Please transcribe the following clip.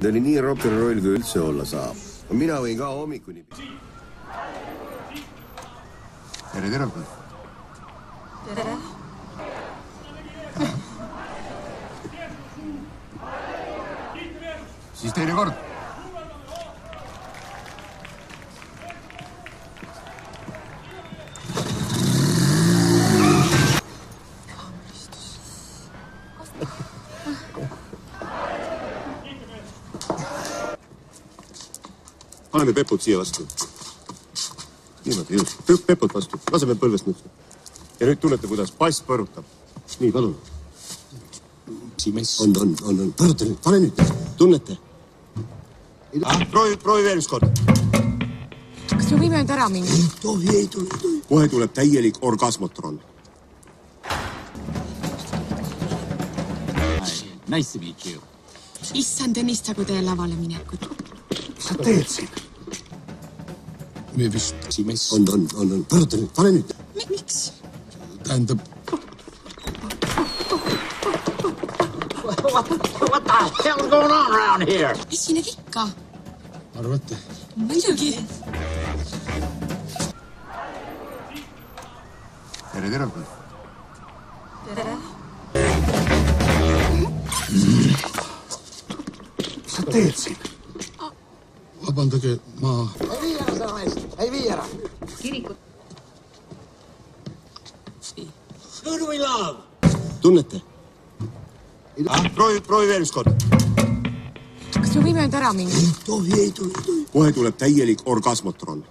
ta oli nii rock n roll kui üldse olla saab. mina võin ka hommikuni. tere tüdrukud. tere. siis teine kord. Paneme pepud siia vastu. niimoodi just, pepud vastu, laseme põlvest nüüd. ja nüüd tunnete, kuidas bass põrutab. nii, palun. on, on, on, on, põruta nüüd, pane nüüd, tunnete ah,. proovi, proovi veel ükskord. kas me võime nüüd ära minna? ei tohi, ei tohi, ei tohi. kohe tuleb täielik orgasmotron. Nice to meet you. issand, õnnistagu teie lavale minekut. mis sa teed siin? me vist mess on, on, on, on, põruta nüüd, pane nüüd. miks? tähendab What, what the hell's going on around here? esinege ikka. arvate? muidugi. tere tüdrukud. tere. Teed siin? vabandage, ma ei vii ära seda meest, ei vii ära. kirikut. Who do we love? tunnete ah,? proovi, proovi veel ükskord. kas me võime nüüd ära minna? ei tohi, ei tohi, ei tohi. kohe tuleb täielik orgasmotron